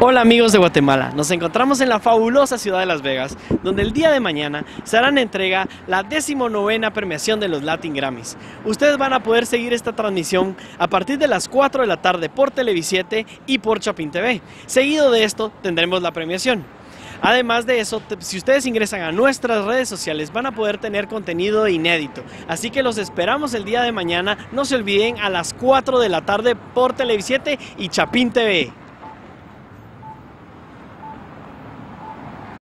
Hola amigos de Guatemala, nos encontramos en la fabulosa ciudad de Las Vegas, donde el día de mañana se hará en entrega la decimonovena premiación de los Latin Grammys. Ustedes van a poder seguir esta transmisión a partir de las 4 de la tarde por Televisiete y por Chapin TV. Seguido de esto tendremos la premiación. Además de eso, si ustedes ingresan a nuestras redes sociales van a poder tener contenido inédito. Así que los esperamos el día de mañana. No se olviden a las 4 de la tarde por Televisiete y Chapin TV.